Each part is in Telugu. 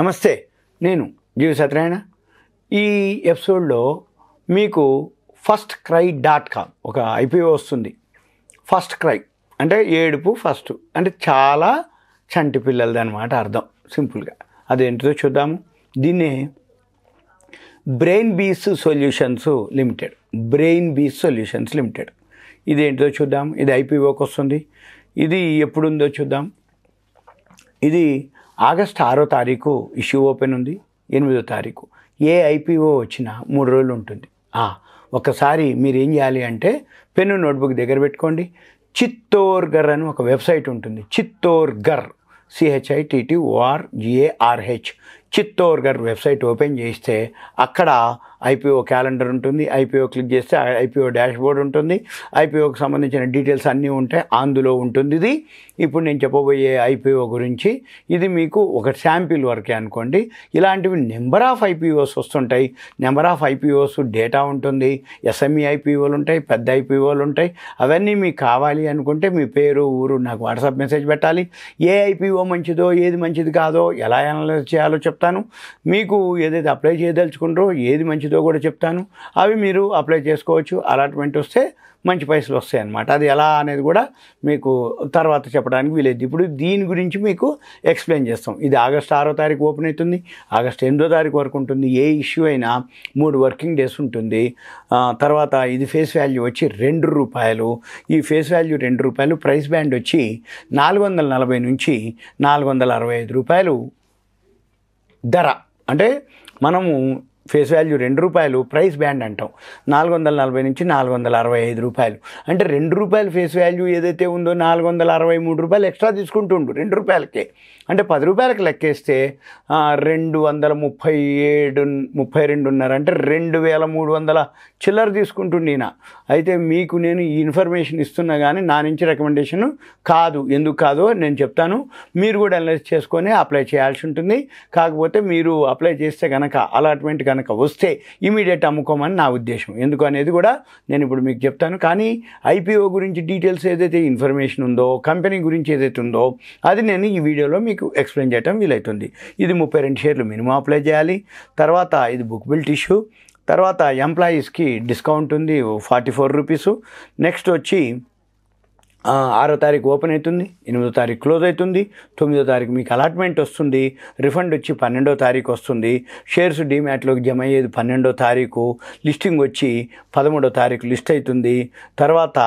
నమస్తే నేను జీవి సత్యనారాయణ. ఈ ఎపిసోడ్లో మీకు ఫస్ట్ క్రై డాట్ కామ్ ఒక ఐపీఓ వస్తుంది. ఫస్ట్ క్రై అంటే ఏడుపు ఫస్ట్ అంటే చాలా చంటి పిల్లలది అనమాట అర్థం సింపుల్గా. అదేంటిదో చూద్దాము. దీన్నే Brain Bees Solutions Limited Brain Bees Solutions Limited ఇది ఏంటిదో చూద్దాం ఇది ఐపీఓకి వస్తుంది. ఇది ఎప్పుడుందో చూద్దాం. ఇది ఆగస్ట్ ఆరో తారీఖు ఇష్యూ ఓపెన్ ఉంది ఎనిమిదో తారీఖు. ఏ ఐపీఓ వచ్చినా మూడు రోజులు ఉంటుంది. ఒకసారి మీరు ఏం చేయాలి అంటే పెన్ను నోట్బుక్ దగ్గర పెట్టుకోండి. చిత్తోర్గర్ అని ఒక వెబ్సైట్ ఉంటుంది. Chittorgarh C H I T T O R G A R H Chittorgarh website open చేస్తే అక్కడ ఐపీఓ క్యాలెండర్ ఉంటుంది ఐపీఓ క్లిక్ చేస్తే ఐపీఓ డాష్ బోర్డ్ ఉంటుంది ఐపీఓకి సంబంధించిన డీటెయిల్స్ అన్నీ ఉంటాయి అందులో ఉంటుంది ఇది. ఇప్పుడు నేను చెప్పబోయే ఐపీఓ గురించి ఇది మీకు ఒక శాంపిల్ వరకే అనుకోండి. ఇలాంటివి నెంబర్ ఆఫ్ ఐపీఓస్ వస్తుంటాయి. నెంబర్ ఆఫ్ ఐపీఓస్ డేటా ఉంటుంది ఎస్ఎంఈ ఐపీఓలు ఉంటాయి పెద్ద ఐపీఓలు ఉంటాయి. అవన్నీ మీకు కావాలి అనుకుంటే మీ పేరు ఊరు నాకు వాట్సాప్ మెసేజ్ పెట్టాలి. ఏ ఐపీఓ మంచిదో ఏది మంచిది కాదో ఎలా అనలైజ్ చేయాలో చెప్తాను. మీకు ఏదైతే అప్లై చేయదలుచుకుంటారో ఏది మంచిదో కూడా చెప్తాను. అవి మీరు అప్లై చేసుకోవచ్చు. అలాట్మెంట్ వస్తే మంచి పైసలు వస్తాయి అన్నమాట అది ఎలా అనేది కూడా మీకు తర్వాత చెప్పడానికి వీలేదు ఇప్పుడు దీని గురించి మీకు ఎక్స్ప్లెయిన్ చేస్తాం. ఇది ఆగస్ట్ ఆరో తారీఖు ఓపెన్ అవుతుంది. ఆగస్ట్ ఎనిమిదో తారీఖు వరకు ఉంటుంది. ఏ ఇష్యూ అయినా మూడు వర్కింగ్ డేస్ ఉంటుంది. తర్వాత ఇది ఫేస్ వాల్యూ వచ్చి రెండు రూపాయలు. ఈ ఫేస్ వాల్యూ రెండు రూపాయలు. ప్రైస్ బ్యాండ్ వచ్చి నాలుగు వందల నలభై నుంచి నాలుగు వందల అరవై ఐదు రూపాయలు ధర. అంటే మనము ఫేస్ వాల్యూ రెండు రూపాయలు ప్రైస్ బ్యాండ్ అంటాం. నాలుగు వందల నలభై నుంచి నాలుగు వందల అరవై ఐదు రూపాయలు. అంటే రెండు రూపాయలు ఫేస్ వాల్యూ ఏదైతే ఉందో నాలుగు వందల అరవై మూడు రూపాయలు ఎక్స్ట్రా తీసుకుంటుండు రెండు రూపాయలకే. అంటే పది రూపాయలకి లెక్కేస్తే రెండు వందల ముప్పై ఏడు ముప్పై రెండున్నర అంటే రెండు వేల మూడు వందల చిల్లర తీసుకుంటుండు ఈయన. అయితే మీకు నేను ఈ ఇన్ఫర్మేషన్ ఇస్తున్నా కానీ నా నుంచి రికమెండేషన్ కాదు. ఎందుకు కాదో నేను చెప్తాను. మీరు కూడా అనలైజ్ చేసుకొని అప్లై చేయాల్సి ఉంటుంది. కాకపోతే మీరు అప్లై చేస్తే కనుక అలాట్మెంట్ కనుక వస్తే ఇమీడియట్ అమ్ముకోమని నా ఉద్దేశం. ఎందుకు అనేది కూడా నేను ఇప్పుడు మీకు చెప్తాను. కానీ ఐపీఓ గురించి డీటెయిల్స్ ఏదైతే ఇన్ఫర్మేషన్ ఉందో కంపెనీ గురించి ఏదైతే ఉందో అది నేను ఈ వీడియోలో మీకు ఎక్స్ప్లెయిన్ చేయడం వీలవుతుంది ఇది ముప్పై రెండు షేర్లు మినిమం అప్లై చేయాలి. తర్వాత ఇది బుక్ బిల్ట్ ఇష్యూ తర్వాత ఎంప్లాయీస్కి డిస్కౌంట్ ఉంది ఫార్టీ ఫోర్ రూపీసు నెక్స్ట్ వచ్చి ఆరో తారీఖు ఓపెన్ అవుతుంది ఎనిమిదో తారీఖు క్లోజ్ అవుతుంది తొమ్మిదో తారీఖు మీకు అలాట్మెంట్ వస్తుంది రిఫండ్ వచ్చి పన్నెండో తారీఖు వస్తుంది షేర్స్ డీమ్యాట్లోకి జమ అయ్యేది పన్నెండో తారీఖు లిస్టింగ్ వచ్చి పదమూడో తారీఖు లిస్ట్ అవుతుంది తర్వాత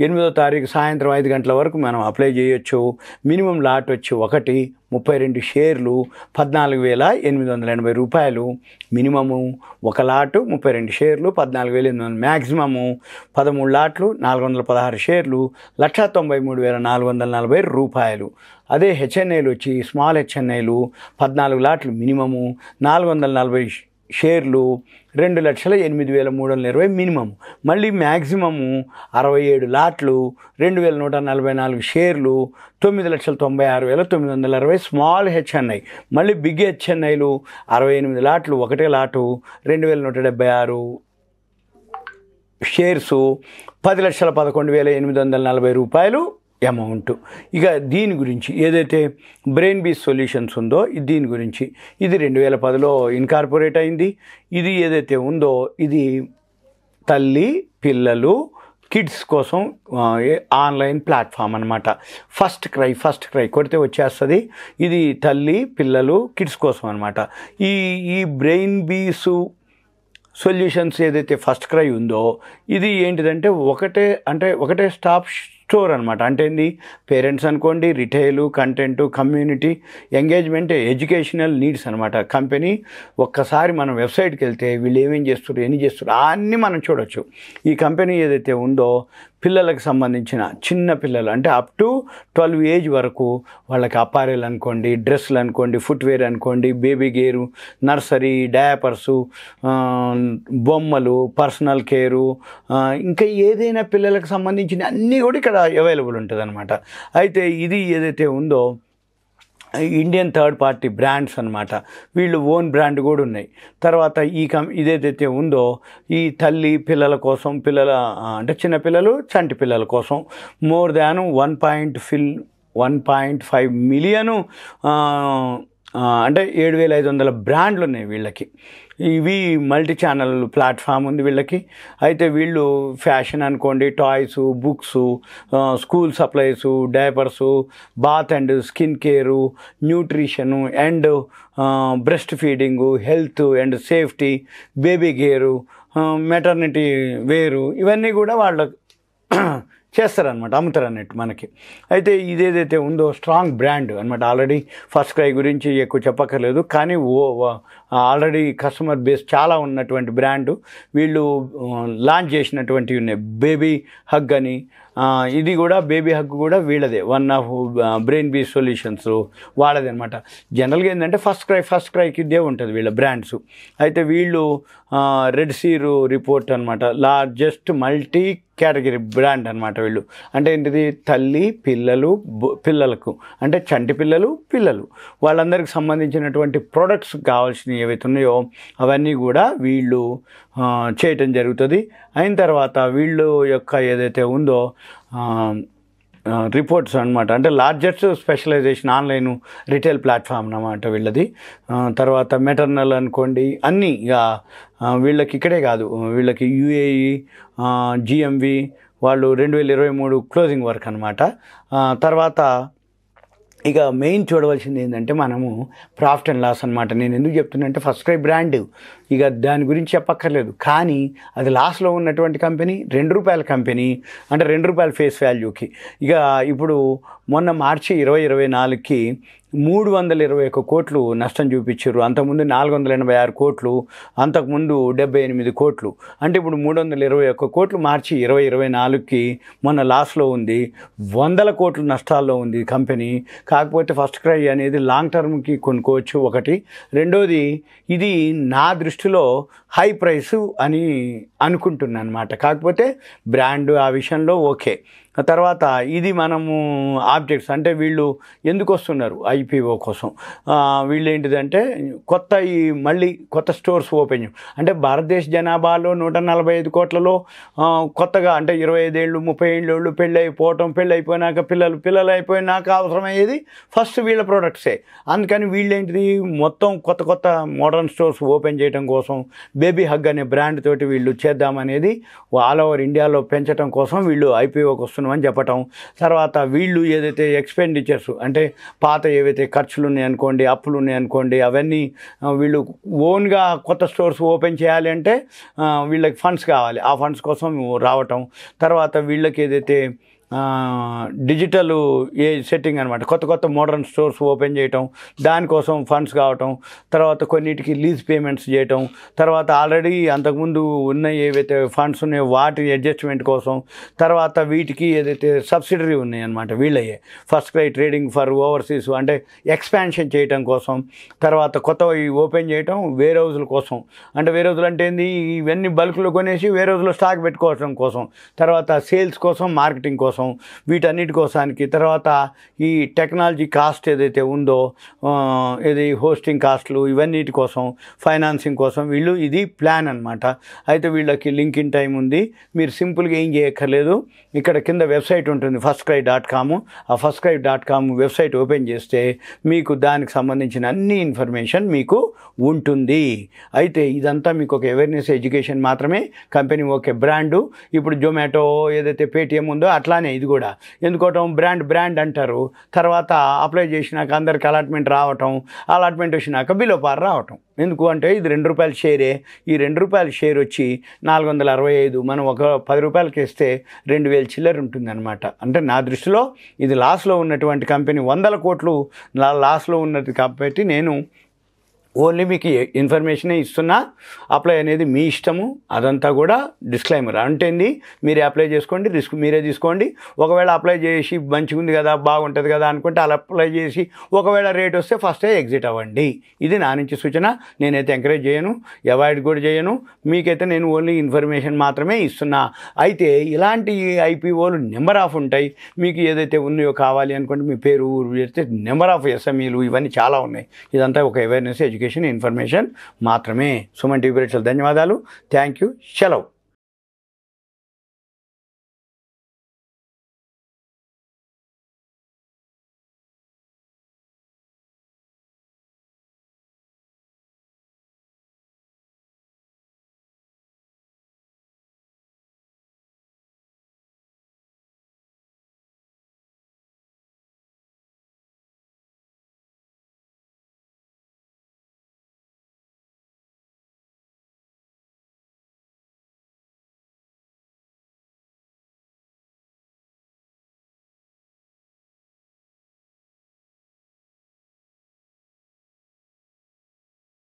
ఎనిమిదో తారీఖు సాయంత్రం ఐదు గంటల వరకు మనం అప్లై చేయొచ్చు. మినిమం లాట్ వచ్చి ఒకటి ముప్పై రెండు షేర్లు పద్నాలుగు వేల ఎనిమిది వందల ఎనభై రూపాయలు. మినిమము ఒక లాటు ముప్పై రెండు షేర్లు పద్నాలుగు వేల ఎనిమిది వందల మ్యాక్సిమము పదమూడు లాట్లు నాలుగు వందల పదహారు షేర్లు లక్ష తొంభై మూడు వేల నాలుగు వందల నలభై రూపాయలు. అదే హెచ్ఎన్ఐలు వచ్చి స్మాల్ హెచ్ఎన్ఐలు పద్నాలుగు లాట్లు మినిమము నాలుగు వందల నలభై షేర్లు రెండు లక్షల ఎనిమిది వేల మూడు వందల ఇరవై మినిమం. మళ్ళీ మ్యాక్సిమము అరవై ఏడు లాట్లు రెండు వేల నూట నలభై నాలుగు షేర్లు తొమ్మిది లక్షల తొంభై ఆరు వేల తొమ్మిది వందల అరవై స్మాల్ హెచ్ఎన్ఐ మళ్ళీ బిగ్ హెచ్ఎన్ఐలు అరవై ఎనిమిది లాట్లు ఒకటే లాటు రెండు వేల నూట డెబ్బై ఆరు షేర్సు పది లక్షల పదకొండు వేల ఎనిమిది వందల నలభై రూపాయలు అమౌంట్. ఇక దీని గురించి ఏదైతే బ్రెయిన్ బీస్ సొల్యూషన్స్ ఉందో దీని గురించి. ఇది రెండు వేల పదిలో ఇన్కార్పొరేట్ అయింది. ఇది ఏదైతే ఉందో ఇది తల్లి పిల్లలు కిడ్స్ కోసం ఆన్లైన్ ప్లాట్ఫామ్ అనమాట ఫస్ట్ క్రై ఫస్ట్ క్రై కొడితే వచ్చేస్తుంది. ఇది తల్లి పిల్లలు కిడ్స్ కోసం అనమాట ఈ ఈ బ్రెయిన్ బీసు సొల్యూషన్స్ ఏదైతే ఫస్ట్ క్రై ఉందో ఇది ఏంటిదంటే ఒకటే అంటే ఒకటే స్టాప్ స్టోర్ అనమాట అంటే ఏంది? పేరెంట్స్ అనుకోండి retail content community engagement educational needs అనమాట కంపెనీ ఒక్కసారి మనం వెబ్సైట్కి వెళ్తే వీళ్ళు ఏమేం చేస్తారు ఎన్ని చేస్తారు అన్నీ మనం చూడొచ్చు. ఈ కంపెనీ ఏదైతే ఉందో పిల్లలకు సంబంధించిన చిన్న పిల్లలు అంటే అప్ టు ట్వెల్వ్ ఏజ్ వరకు వాళ్ళకి అపారెల్ అనుకోండి డ్రెస్సులు అనుకోండి ఫుట్వేర్ అనుకోండి బేబీ గేరు నర్సరీ డయాపర్సు బొమ్మలు పర్సనల్ కేరు ఇంకా ఏదైనా పిల్లలకు సంబంధించిన అన్నీ కూడా ఇక్కడ అవైలబుల్ ఉంటుంది అనమాట అయితే ఇది ఏదైతే ఉందో ఇండియన్ థర్డ్ పార్టీ బ్రాండ్స్ అనమాట వీళ్ళు ఓన్ బ్రాండ్ కూడా ఉన్నాయి. తర్వాత ఈ కం ఇదేదైతే ఉందో ఈ తల్లి పిల్లల కోసం పిల్లల అంటే చిన్నపిల్లలు చంటి పిల్లల కోసం more than one point fill one point five million అంటే ఏడు వేల ఐదు వందల బ్రాండ్లు ఉన్నాయి వీళ్ళకి. ఇవి మల్టీ ఛానల్ ప్లాట్ఫామ్ ఉంది వీళ్ళకి. అయితే వీళ్ళు ఫ్యాషన్ అనుకోండి toys books school supplies diapers bath and skin care nutrition and breast feeding health and safety baby care maternity wear ఇవన్నీ కూడా వాళ్ళ చేస్తారనమాట అమ్ముతారు అన్నట్టు మనకి. అయితే ఇదేదైతే ఉందో స్ట్రాంగ్ బ్రాండ్ అనమాట. ఆల్రెడీ ఫస్ట్ క్రై గురించి ఎక్కువ చెప్పక్కర్లేదు. కానీ ఓ ఆల్రెడీ కస్టమర్ బేస్ చాలా ఉన్నటువంటి బ్రాండ్ వీళ్ళు లాంచ్ చేసినటువంటి ఉన్నాయి. బేబీ హగ్ అని ఇది కూడా బేబీ హగ్ కూడా వీళ్ళదే. One of brain be solutions వాళ్ళది అనమాట జనరల్గా ఏంటంటే ఫస్ట్ క్రై ఫస్ట్ క్రైకి ఇదే ఉంటుంది వీళ్ళ బ్రాండ్స్ అయితే వీళ్ళు రెడ్ సీరు రిపోర్ట్ అనమాట లార్జెస్ట్ మల్టీ కేటగిరీ బ్రాండ్ అనమాట వీళ్ళు. అంటే ఏంటిది? తల్లి పిల్లలు పిల్లలకు. అంటే చంటి పిల్లలు పిల్లలు. వాళ్ళందరికి సంబంధించినటువంటి ప్రొడక్ట్స్ కావాల్సినవి ఏవైతే ఉన్నాయో అవన్నీ కూడా వీళ్ళు చేయటం జరుగుతుంది. అయిన తర్వాత వీళ్ళు యొక్క ఏదైతే ఉందో రిపోర్ట్స్ అనమాట అంటే largest specialization online retail platform అన్నమాట వీళ్ళది. తర్వాత మెటర్నల్ అనుకోండి అన్నీ ఇక వీళ్ళకి ఇక్కడే కాదు. వీళ్ళకి యుఏఈ జిఎంవి వాళ్ళు రెండు వేల ఇరవై మూడు క్లోజింగ్ వర్క్ అనమాట తర్వాత ఇక మెయిన్ చూడవలసింది ఏంటంటే మనము ప్రాఫిట్ అండ్ లాస్ అనమాట నేను ఎందుకు చెప్తున్నా అంటే ఫస్ట్ క్రై బ్రాండ్ ఇక దాని గురించి చెప్పక్కర్లేదు. కానీ అది లాస్లో ఉన్నటువంటి కంపెనీ రెండు రూపాయల కంపెనీ అంటే రెండు రూపాయల ఫేస్ వాల్యూకి. ఇక ఇప్పుడు మొన్న మార్చి ఇరవై ఇరవై నాలుగుకి మూడు వందల ఇరవై ఒక్క కోట్లు నష్టం చూపించారు. అంతకుముందు నాలుగు వందల ఎనభై ఆరు కోట్లు అంతకుముందు డెబ్బై ఎనిమిది కోట్లు. అంటే ఇప్పుడు మూడు వందల ఇరవై ఒక్క కోట్లు మార్చి ఇరవై ఇరవై నాలుగుకి మొన్న లాస్లో ఉంది. వందల కోట్ల నష్టాల్లో ఉంది కంపెనీ. కాకపోతే ఫస్ట్ క్రై అనేది లాంగ్ టర్మ్కి కొనుక్కోవచ్చు ఒకటి. రెండోది ఇది నా దృష్టి దృష్టిలో హై ప్రైస్ అని అనుకుంటున్నాను అనమాట కాకపోతే బ్రాండ్ ఆ విషయంలో ఓకే. తర్వాత ఇది మనము ఆబ్జెక్ట్స్ అంటే వీళ్ళు ఎందుకు వస్తున్నారు ఐపీఓ కోసం? వీళ్ళు ఏంటిదంటే కొత్త ఈ మళ్ళీ కొత్త స్టోర్స్ ఓపెన్ అంటే భారతదేశ జనాభాలో నూట నలభై ఐదు కోట్లలో కొత్తగా అంటే ఇరవై ఐదేళ్ళు ముప్పై ఏళ్ళు పెళ్ళి అయిపోవటం పెళ్ళి అయిపోయినాక పిల్లలు పిల్లలు అయిపోయినాక అవసరమయ్యేది ఫస్ట్ వీళ్ళ ప్రోడక్ట్సే. అందుకని వీళ్ళేంటిది మొత్తం కొత్త కొత్త మోడర్న్ స్టోర్స్ ఓపెన్ చేయడం కోసం బేబీ హగ్ అనే బ్రాండ్ తోటి వీళ్ళు చేద్దామనేది ఆల్ ఓవర్ ఇండియాలో పెంచడం కోసం వీళ్ళు ఐపీఓకి వస్తున్నారు అని చెప్పటం. తర్వాత వీళ్ళు ఏదైతే ఎక్స్పెండిచర్స్ అంటే పాత ఏవైతే ఖర్చులు ఉన్నాయనుకోండి అప్పులు ఉన్నాయనుకోండి అవన్నీ వీళ్ళు ఓన్గా కొత్త స్టోర్స్ ఓపెన్ చేయాలి అంటే వీళ్ళకి ఫండ్స్ కావాలి. ఆ ఫండ్స్ కోసం రావటం. తర్వాత వీళ్ళకి ఏదైతే డిజిటల్ ఏ సెట్టింగ్ అనమాట కొత్త కొత్త మోడర్న్ స్టోర్స్ ఓపెన్ చేయటం దానికోసం ఫండ్స్ కావటం తర్వాత కొన్నిటికి లీజ్ పేమెంట్స్ చేయటం తర్వాత ఆల్రెడీ అంతకుముందు ఉన్న ఏవైతే ఫండ్స్ ఉన్నాయో వాటి అడ్జస్ట్మెంట్ కోసం తర్వాత వీటికి ఏదైతే సబ్సిడరీ ఉన్నాయన్నమాట వీళ్ళయ్యే first cry trading for overseas అంటే ఎక్స్పాన్షన్ చేయటం కోసం తర్వాత కొత్తవి ఓపెన్ చేయటం వేరే రోజుల కోసం. అంటే వేరే రోజులు అంటే ఏంది? ఇవన్నీ బల్క్లో కొనేసి వేరే హౌజులో స్టాక్ పెట్టుకోవడం కోసం తర్వాత సేల్స్ కోసం మార్కెటింగ్ కోసం. వీటన్నిటి కోసానికి తర్వాత ఈ టెక్నాలజీ కాస్ట్ ఏదైతే ఉందో ఇది హోస్టింగ్ కాస్ట్లు ఇవన్నిటి కోసం ఫైనాన్సింగ్ కోసం వీళ్ళు ఇది ప్లాన్ అనమాట అయితే వీళ్ళకి లింక్ ఇన్ టైం ఉంది. మీరు సింపుల్గా ఏం చేయక్కర్లేదు. ఇక్కడ కింద వెబ్సైట్ ఉంటుంది ఫస్ట్ క్రై డాట్ కాము ఆ FirstCry dot com website open చేస్తే మీకు దానికి సంబంధించిన అన్ని ఇన్ఫర్మేషన్ మీకు ఉంటుంది. అయితే ఇదంతా మీకు ఒక అవేర్నెస్ ఎడ్యుకేషన్ మాత్రమే. Company okay brand. ఇప్పుడు జొమాటో ఏదైతే పేటిఎం ఉందో అట్లానే ఇది కూడా. ఎందుకోవటం బ్రాండ్ బ్రాండ్ అంటారు. తర్వాత అప్లై చేసినాక అందరికి అలాట్మెంట్ రావటం అలాట్మెంట్ వచ్చినాక బిలో పార్ రావటం. ఎందుకు అంటే ఇది రెండు రూపాయల షేరే. ఈ రెండు రూపాయల షేర్ వచ్చి నాలుగు వందల అరవై ఐదు మనం ఒక పది రూపాయలకి ఇస్తే రెండు వేల చిల్లర ఉంటుందన్నమాట. అంటే నా దృష్టిలో ఇది లాస్లో ఉన్నటువంటి కంపెనీ వందల కోట్లు లాస్లో ఉన్నది కాబట్టి నేను ఓన్లీ మీకు ఇన్ఫర్మేషనే ఇస్తున్నా అప్లై అనేది మీ ఇష్టము అదంతా కూడా డిస్క్లైమర్. అంటే మీరు మీరే అప్లై చేసుకోండి రిస్క్ మీరే తీసుకోండి. ఒకవేళ అప్లై చేసి మంచిగా ఉంది కదా బాగుంటుంది కదా అనుకుంటే అలా అప్లై చేసి ఒకవేళ రేట్ వస్తే ఫస్టే ఎగ్జిట్ అవ్వండి. ఇది నా నుంచి సూచన. నేనైతే ఎంకరేజ్ చేయను అవాయిడ్ కూడా చేయను. మీకైతే నేను ఓన్లీ ఇన్ఫర్మేషన్ మాత్రమే ఇస్తున్నా. అయితే ఇలాంటి ఐపీఓలు నెంబర్ ఆఫ్ ఉంటాయి. మీకు ఏదైతే ఉన్నాయో కావాలి అనుకుంటే మీ పేరు ఊరు చేస్తే నెంబర్ ఆఫ్ ఎస్ఎంఈలు ఇవన్నీ చాలా ఉన్నాయి. ఇదంతా ఒక అవేర్నెస్ ఎడ్యుకేషన్ ఎడ్యుకేషన్ ఇన్ఫర్మేషన్ మాత్రమే. సుమన్ టీవీ ధన్యవాదాలు. థ్యాంక్ యూ సెలవు